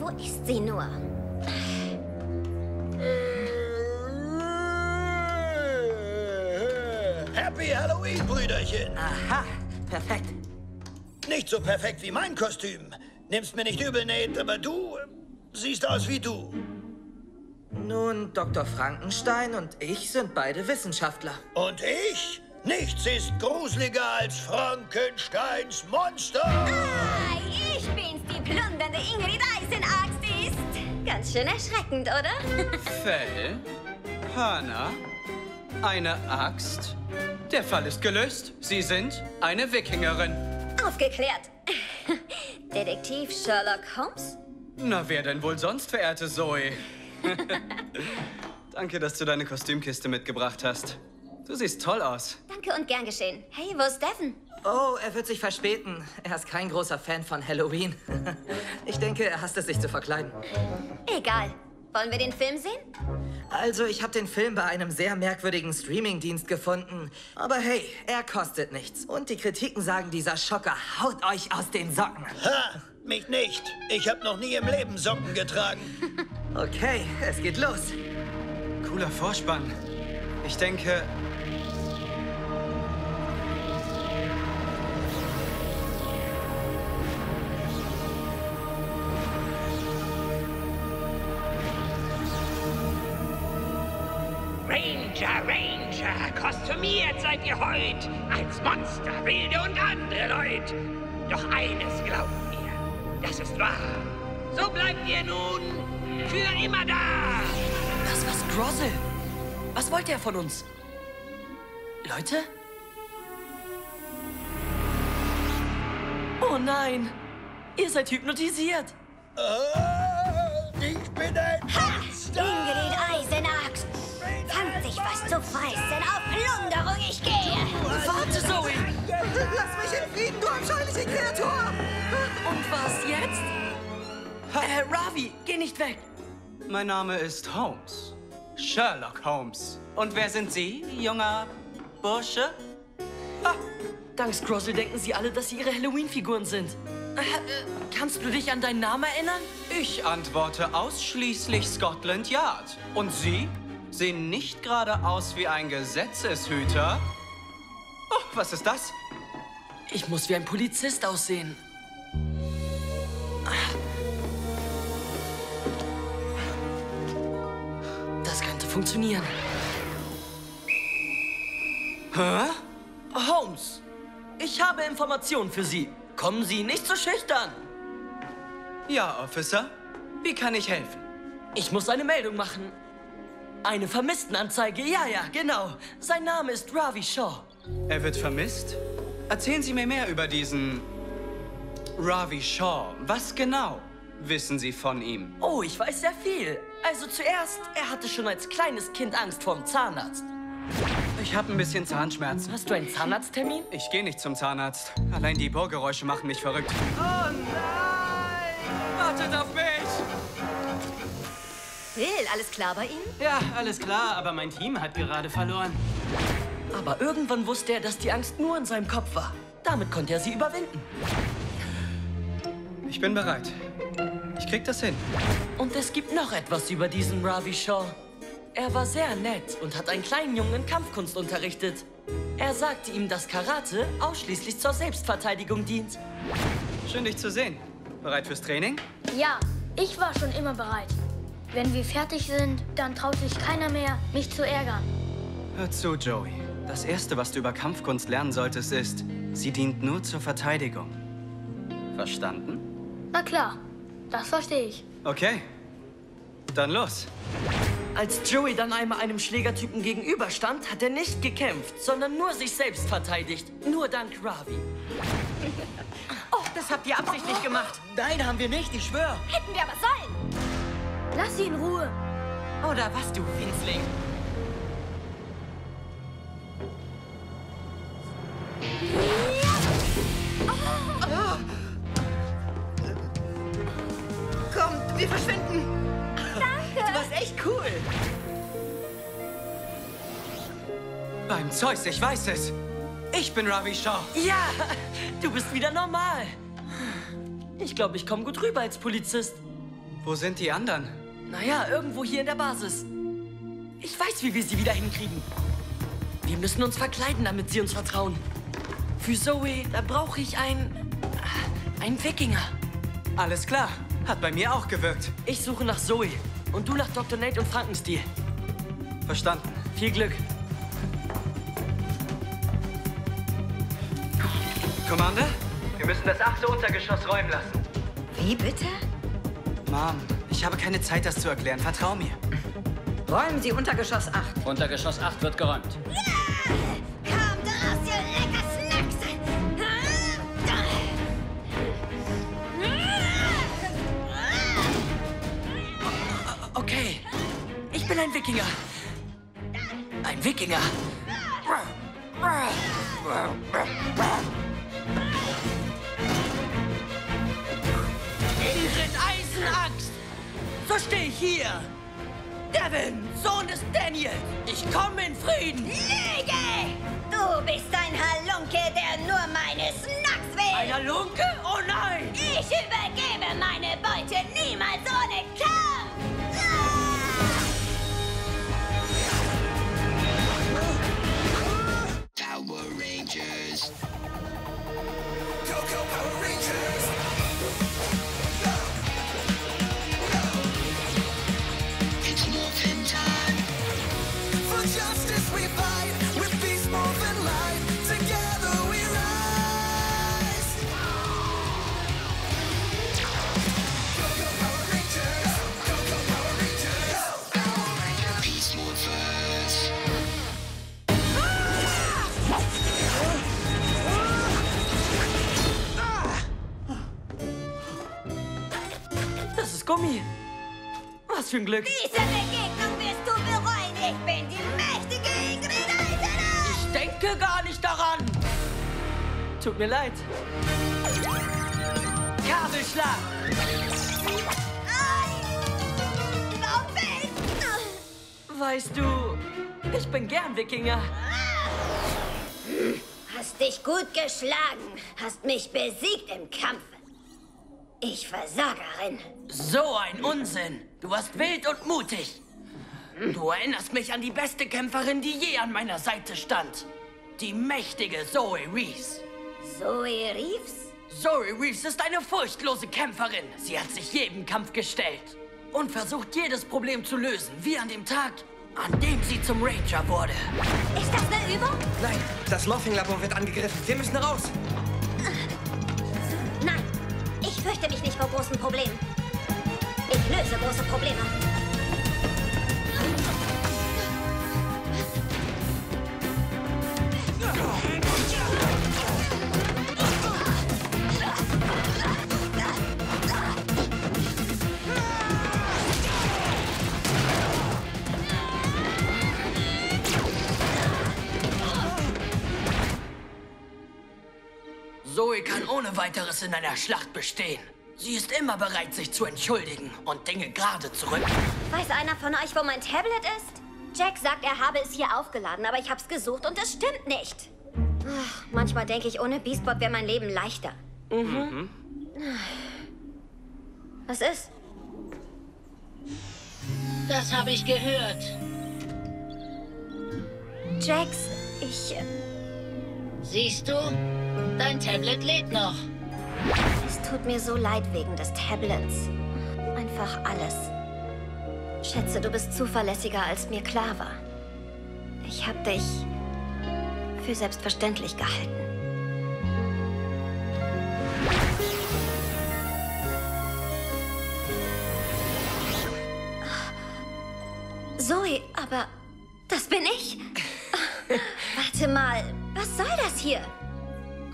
wo ist sie nur? Happy Halloween, Brüderchen. Aha, perfekt. Nicht so perfekt wie mein Kostüm. Nimmst mir nicht übel, Nate, aber du äh, siehst aus wie du. Nun, Dr. Frankenstein und ich sind beide Wissenschaftler. Und ich? Nichts ist gruseliger als Frankensteins Monster. Ah, plundernde Ingrid Eisenaxt ist. Ganz schön erschreckend, oder? Fell? Hörner? Eine Axt? Der Fall ist gelöst. Sie sind eine Wikingerin. Aufgeklärt. Detektiv Sherlock Holmes? Na, wer denn wohl sonst, verehrte Zoe? Danke, dass du deine Kostümkiste mitgebracht hast. Du siehst toll aus. Danke und gern geschehen. Hey, wo ist Devin? Oh, er wird sich verspäten. Er ist kein großer Fan von Halloween. Ich denke, er hasst es, sich zu verkleiden. Egal. Wollen wir den Film sehen? Also, ich habe den Film bei einem sehr merkwürdigen Streamingdienst gefunden. Aber hey, er kostet nichts. Und die Kritiken sagen, dieser Schocker haut euch aus den Socken. Ha, mich nicht. Ich habe noch nie im Leben Socken getragen. Okay, es geht los. Cooler Vorspann. Ich denke, kostümiert seid ihr heut als Monster, Wilde und andere Leute. Doch eines glaubt mir, das ist wahr. So bleibt ihr nun für immer da. Das war Scrozzle. Was wollte er von uns? Leute? Oh nein! Ihr seid hypnotisiert! Ah, ich bin ein Monster. Zu fressen. Auf Plunderung ich gehe! Warte, Zoe! Lass mich in Frieden, du abscheuliche Kreatur! Und was jetzt? Äh, Ravi, geh nicht weg! mein Name ist Holmes. Sherlock Holmes. Und wer sind Sie, junger Bursche? Dank Scrozzle denken sie alle, dass sie ihre Halloween-Figuren sind. Äh, äh, kannst du dich an deinen Namen erinnern? Ich antworte ausschließlich Scotland Yard. Und Sie sehen nicht gerade aus wie ein Gesetzeshüter. Oh, was ist das? Ich muss wie ein Polizist aussehen. Das könnte funktionieren. Hä? Holmes, ich habe Informationen für Sie. Kommen Sie nicht so schüchtern. Ja, Officer. Wie kann ich helfen? Ich muss eine Meldung machen. Eine Vermisstenanzeige, ja, ja, genau. Sein Name ist Ravi Shaw. Er wird vermisst? Erzählen Sie mir mehr über diesen Ravi Shaw. Was genau wissen Sie von ihm? Oh, ich weiß sehr viel. Also zuerst, er hatte schon als kleines Kind Angst vorm Zahnarzt. Ich habe ein bisschen Zahnschmerzen. Hast du einen Zahnarzttermin? Ich gehe nicht zum Zahnarzt. Allein die Bohrgeräusche machen mich verrückt. Oh nein! Wartet auf mich! Will, alles klar bei Ihnen? Ja, alles klar, aber mein Team hat gerade verloren. Aber irgendwann wusste er, dass die Angst nur in seinem Kopf war. Damit konnte er sie überwinden. Ich bin bereit. Ich krieg das hin. Und es gibt noch etwas über diesen Ravi Shaw. Er war sehr nett und hat einen kleinen Jungen in Kampfkunst unterrichtet. Er sagte ihm, dass Karate ausschließlich zur Selbstverteidigung dient. Schön, dich zu sehen. Bereit fürs Training? Ja, ich war schon immer bereit. Wenn wir fertig sind, dann traut sich keiner mehr, mich zu ärgern. Hör zu, Joey. Das Erste, was du über Kampfkunst lernen solltest, ist, sie dient nur zur Verteidigung. Verstanden? Na klar, das verstehe ich. Okay. Dann los. Als Joey dann einmal einem Schlägertypen gegenüberstand, hat er nicht gekämpft, sondern nur sich selbst verteidigt. Nur dank Ravi. Oh, das habt ihr absichtlich gemacht. Nein, haben wir nicht, ich schwöre. Hätten wir aber sollen! Lass sie in Ruhe. Oder was, du Winzling? Kommt, wir verschwinden. Danke! Du warst echt cool. Beim Zeus, ich weiß es. Ich bin Ravi Shaw. Ja, du bist wieder normal. Ich glaube, ich komme gut rüber als Polizist. Wo sind die anderen? Naja, irgendwo hier in der Basis. Ich weiß, wie wir sie wieder hinkriegen. Wir müssen uns verkleiden, damit sie uns vertrauen. Für Zoe, da brauche ich ein... ein Wikinger. Alles klar. Hat bei mir auch gewirkt. Ich suche nach Zoe und du nach Dr. Nate und Frankenstein. Verstanden. Viel Glück. Commander? Wir müssen das achte Untergeschoss räumen lassen. Wie bitte? Mom, ich habe keine Zeit, das zu erklären. Vertrau mir. Räumen Sie Untergeschoss 8. Untergeschoss 8 wird geräumt. Kommt raus, ihr lecker Snacks! Okay, ich bin ein Wikinger. Ein Wikinger. So stehe ich hier. Devin, Sohn des Daniel. Ich komme in Frieden. Lüge! Du bist ein Halunke, der nur meine Snacks will! Ein Halunke? Oh nein! Ich übergebe meine Beute niemals ohne Kampf! Ein Glück. Diese Begegnung wirst du bereuen! Ich bin die mächtige Ingrid Eisenach! Ich denke gar nicht daran. Tut mir leid. Kabelschlag. Weißt du, ich bin gern Wikinger. Hast dich gut geschlagen, hast mich besiegt im Kampf. Ich Versagerin. So ein Unsinn. Du warst wild und mutig. Du erinnerst mich an die beste Kämpferin, die je an meiner Seite stand. Die mächtige Zoe Reeves. Zoe Reeves? Zoe Reeves ist eine furchtlose Kämpferin. Sie hat sich jedem Kampf gestellt und versucht, jedes Problem zu lösen, wie an dem Tag, an dem sie zum Ranger wurde. Ist das eine Übung? Nein, das Morphing-Labor wird angegriffen. Wir müssen raus. Großen Problemen. Ich löse große Probleme. Zoe kann ohne weiteres in einer Schlacht bestehen. Sie ist immer bereit, sich zu entschuldigen und Dinge gerade zu rücken. Weiß einer von euch, wo mein Tablet ist? Jack sagt, er habe es hier aufgeladen, aber ich hab's gesucht und es stimmt nicht. Ach, manchmal denke ich, ohne Beastbot wäre mein Leben leichter. Mhm. Was ist? Das habe ich gehört. Jax, ich... äh, Siehst du? Dein Tablet lädt noch. Es tut mir so leid wegen des Tablets. Einfach alles. Schätze, du bist zuverlässiger, als mir klar war. Ich hab dich für selbstverständlich gehalten. Zoe, aber das bin ich. Warte mal, was soll das hier?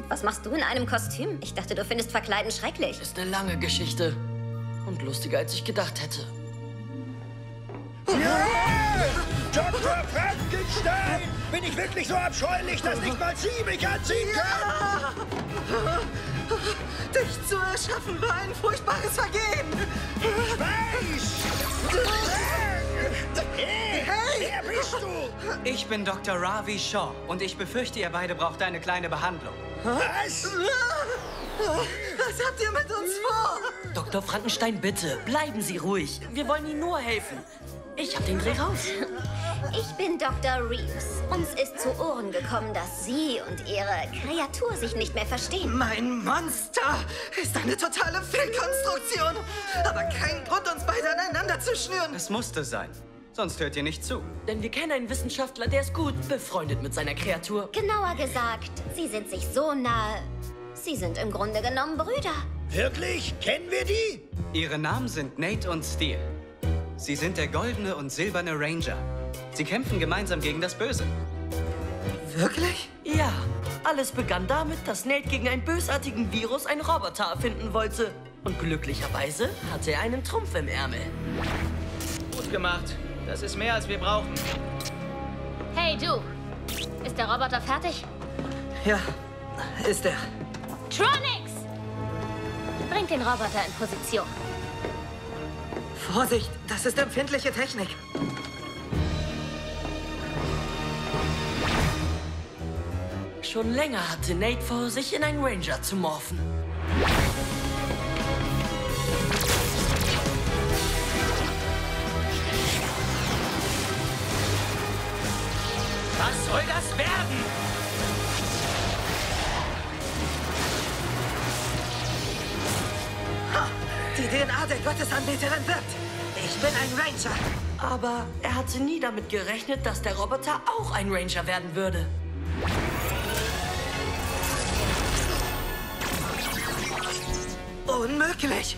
Und was machst du in einem Kostüm? Ich dachte, du findest Verkleiden schrecklich. Ist eine lange Geschichte. Und lustiger, als ich gedacht hätte. Dr. Frankenstein! Bin ich wirklich so abscheulich, dass nicht mal Sie mich anziehen können? Dich zu erschaffen war ein furchtbares Vergehen. Weiß! Hey, wer bist du? Ich bin Dr. Ravi Shaw und ich befürchte, ihr beide braucht eine kleine Behandlung. Was? Was habt ihr mit uns vor? Dr. Frankenstein, bitte, bleiben Sie ruhig. Wir wollen Ihnen nur helfen. Ich hab den Dreh raus. Ich bin Dr. Reeves. Uns ist zu Ohren gekommen, dass Sie und Ihre Kreatur sich nicht mehr verstehen. Mein Monster ist eine totale Fehlkonstruktion. Aber kein Grund, uns beide aneinander zu schnüren. Es musste sein. Sonst hört ihr nicht zu. Denn wir kennen einen Wissenschaftler, der ist gut befreundet mit seiner Kreatur. Genauer gesagt, Sie sind sich so nahe. Sie sind im Grunde genommen Brüder. Wirklich? Kennen wir die? Ihre Namen sind Nate und Steel. Sie sind der goldene und silberne Ranger. Sie kämpfen gemeinsam gegen das Böse. Wirklich? Ja, alles begann damit, dass Nate gegen einen bösartigen Virus einen Roboter erfinden wollte. Und glücklicherweise hatte er einen Trumpf im Ärmel. Gut gemacht. Das ist mehr, als wir brauchen. Hey, du. Ist der Roboter fertig? Ja, ist er. Tronix! Bringt den Roboter in Position. Vorsicht, das ist empfindliche Technik. Schon länger hatte Nate vor, sich in einen Ranger zu morphen. Werden? Ha, die DNA der Gottesanbeterin wirkt. Ich bin ein Ranger. Aber er hatte nie damit gerechnet, dass der Roboter auch ein Ranger werden würde. Unmöglich.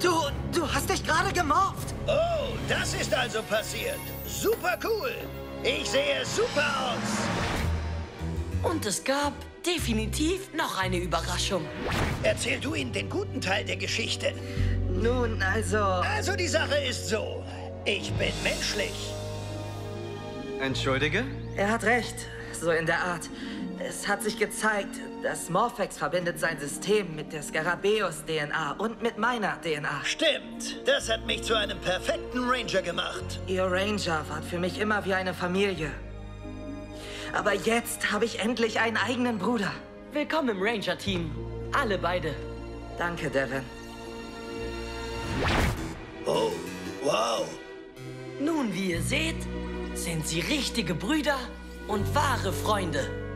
Du, du hast dich gerade gemorpht. Oh, das ist also passiert. Super cool. Ich sehe super aus. Und es gab definitiv noch eine Überraschung. Erzähl du ihnen den guten Teil der Geschichte. Nun, also... Also die Sache ist so. Ich bin menschlich. Entschuldige? Er hat recht, so in der Art. Es hat sich gezeigt, dass Morphex verbindet sein System mit der Skarabäus-DNA und mit meiner DNA. Stimmt. Das hat mich zu einem perfekten Ranger gemacht. Ihr Ranger wart für mich immer wie eine Familie. Aber jetzt habe ich endlich einen eigenen Bruder. Willkommen im Ranger-Team. Alle beide. Danke, Devin. Oh, wow. Nun, wie ihr seht, sind sie richtige Brüder und wahre Freunde.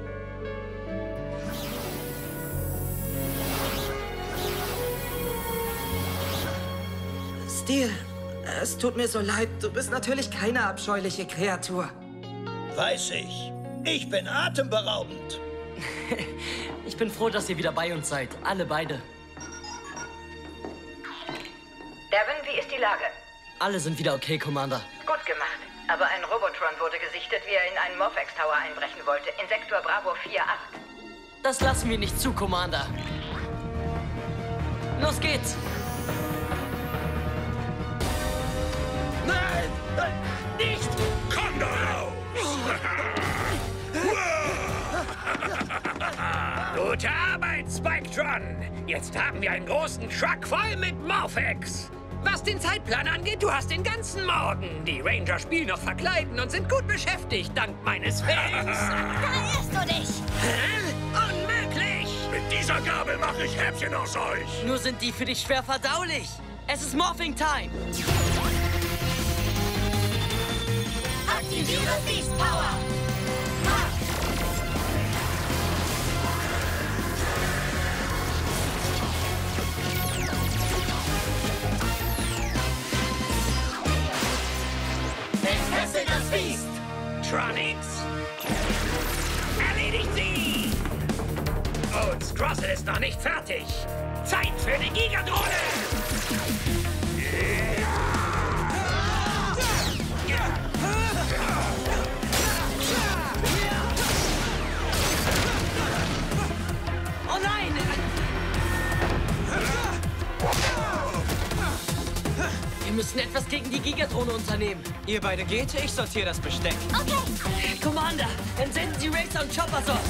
Steel, es tut mir so leid. Du bist natürlich keine abscheuliche Kreatur. Weiß ich. Ich bin atemberaubend. Ich bin froh, dass ihr wieder bei uns seid. Alle beide. Devin, wie ist die Lage? Alle sind wieder okay, Commander. Gut gemacht. Aber ein Robotron wurde gesichtet, wie er in einen Morphex Tower einbrechen wollte. In Sektor Bravo 4-8. Das lassen wir nicht zu, Commander. Los geht's! Nicht! Komm doch raus! Gute Arbeit, Spectron! Jetzt haben wir einen großen Truck voll mit Morphex! Was den Zeitplan angeht, du hast den ganzen Morgen. Die Ranger spielen noch verkleiden und sind gut beschäftigt, dank meines Films. Da irrst du dich! Hä? Unmöglich! Mit dieser Gabel mache ich Häppchen aus euch. Nur sind die für dich schwer verdaulich. Es ist Morphing Time. Aktiviere Beast Power! Entfesse das Biest! Tronics! Erledigt sie! Und Scrossel ist noch nicht fertig. Zeit für die Gigadrohne! Müssen etwas gegen die Gigatrone unternehmen. Ihr beide geht, ich sortiere das Besteck. Okay. Commander, entsenden Sie Racer und Choppersort.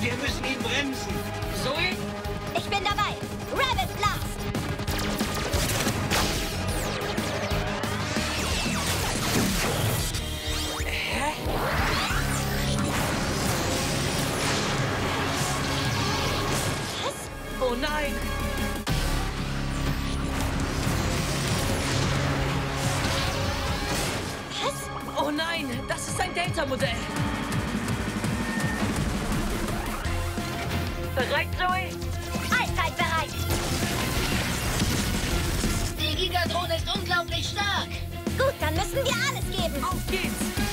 Wir müssen ihn bremsen. Oh nein! Was? Oh nein, das ist ein Delta-Modell. Bereit, Zoe? Allzeit bereit. Die Gigadrohne ist unglaublich stark. Gut, dann müssen wir alles geben. Auf geht's.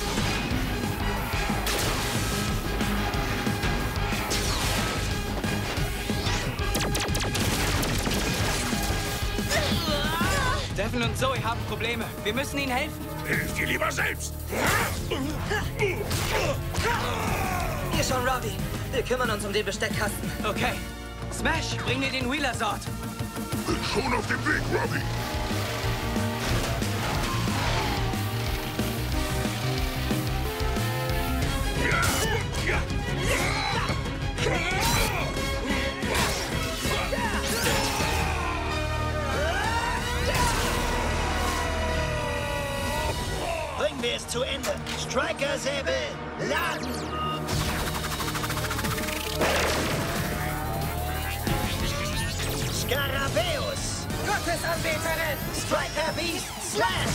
Devin und Zoe haben Probleme. Wir müssen ihnen helfen. Hilf dir lieber selbst. Hier schon, Robbie. Wir kümmern uns um den Besteckkasten. Okay. Smash, bring dir den Wheeler-Sort. Bin schon auf dem Weg, Robbie. Bringen wir es zu Ende. Striker-Säbel, laden! Skarabäus! Gottesanbeterin! Striker Beast, Slash!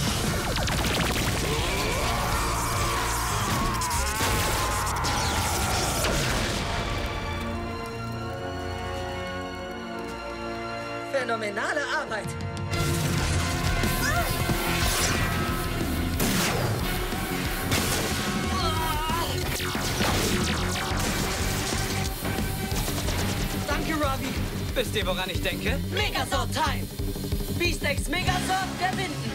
Phänomenale Arbeit. Wisst ihr, woran ich denke? Megasort Time! Beastex Megasort verbinden!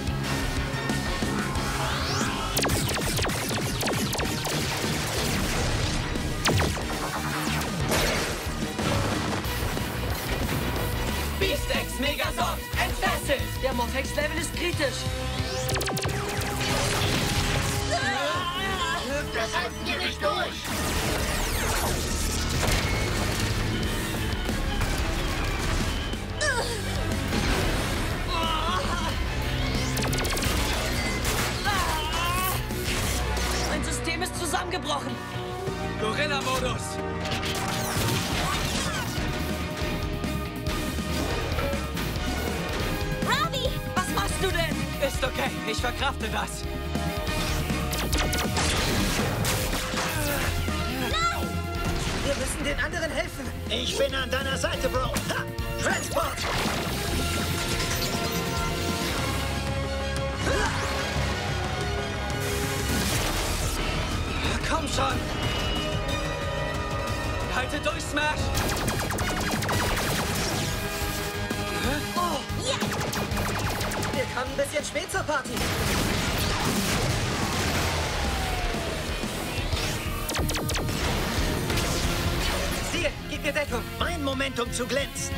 Beastex Megasort, entfesselt! Der Morphex-Level ist kritisch. Das halten wir nicht durch. Zusammengebrochen. Gorilla-Modus. Robbie! Was machst du denn? Ist okay, ich verkrafte das. Wir müssen den anderen helfen. Ich bin an deiner Seite, Bro. Ha! Transport! Komm schon! Halte durch, Smash! Oh, Wir kommen ein bisschen spät zur Party. Stil, gib mir Deckung. Mein Momentum zu glänzen.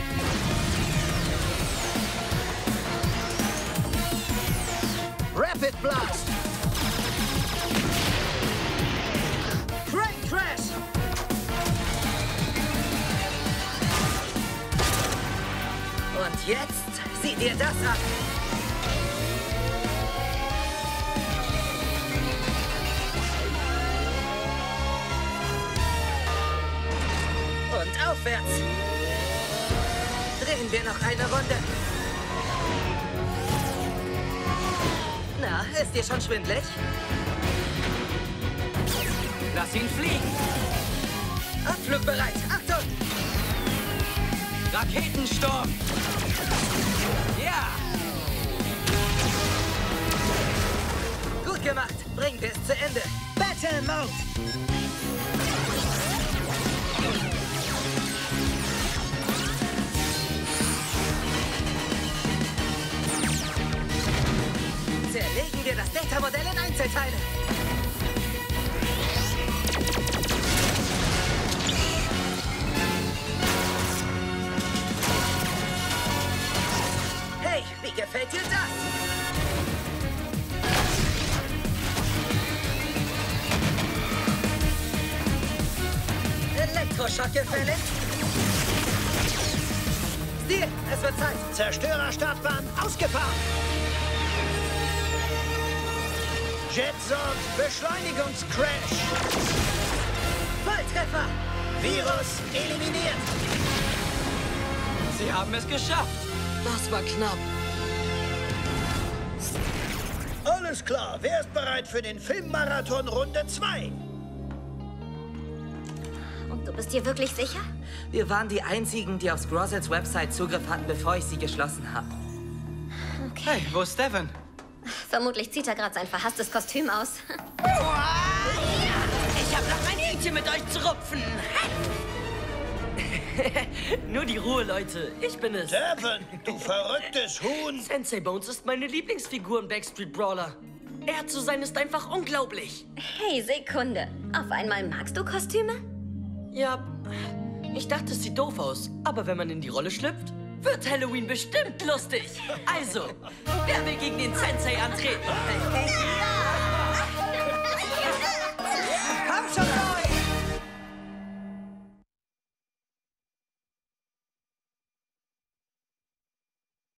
Rapid Blast! Jetzt sieh dir das an. Und aufwärts. Drehen wir noch eine Runde. Na, ist dir schon schwindlig? Lass ihn fliegen! Abflug bereit. Achtung! Raketensturm! Wir es zu Ende. Battle Mode! Zerlegen wir das Delta-Modell in Einzelteile. Hey, wie gefällt dir das? Elektroschock gefällig? Stil, es wird Zeit. Zerstörerstartbahn ausgefahren! Jetsort Beschleunigungscrash! Volltreffer! Virus eliminiert! Sie haben es geschafft! Das war knapp. Alle Alles klar. Wer ist bereit für den Filmmarathon Runde 2? Bist dir wirklich sicher? Wir waren die Einzigen, die auf Scrozzets Website Zugriff hatten, bevor ich sie geschlossen habe. Hey, wo ist Devin? Vermutlich zieht er gerade sein verhasstes Kostüm aus. Ich hab noch mein Hähnchen mit euch zu rupfen. Nur die Ruhe, Leute. Ich bin es. Devin, du verrücktes Huhn. Sensei Bones ist meine Lieblingsfigur im Backstreet Brawler. Er zu sein ist einfach unglaublich. Hey, Sekunde. Auf einmal magst du Kostüme? Ja, ich dachte, es sieht doof aus. Aber wenn man in die Rolle schlüpft, wird Halloween bestimmt lustig. Also, wer will gegen den Sensei antreten?